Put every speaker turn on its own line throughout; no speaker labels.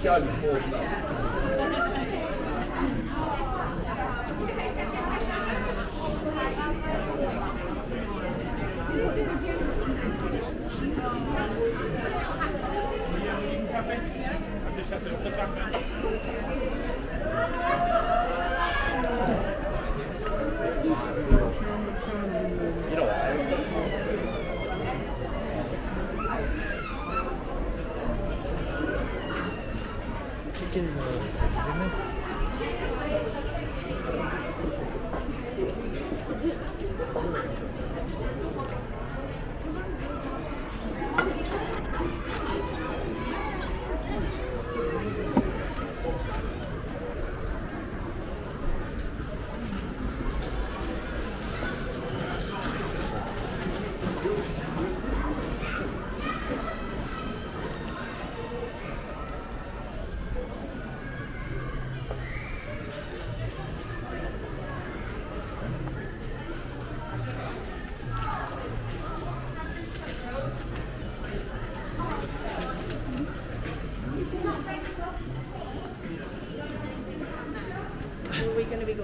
家里不。chicken uh,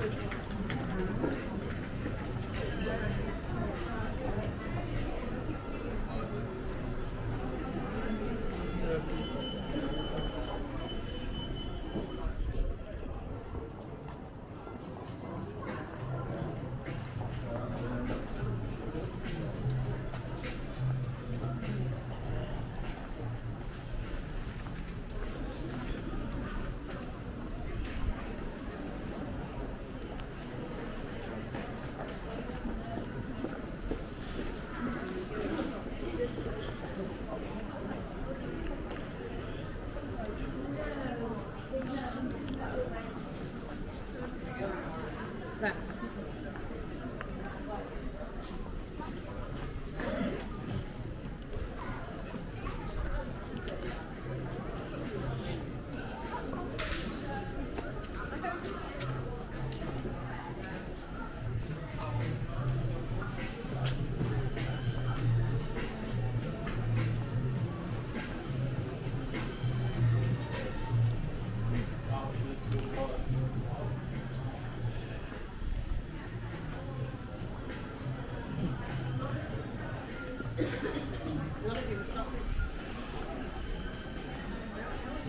Thank you.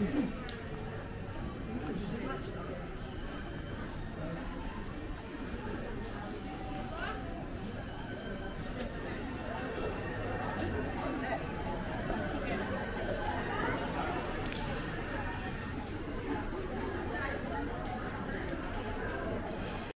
Thank you.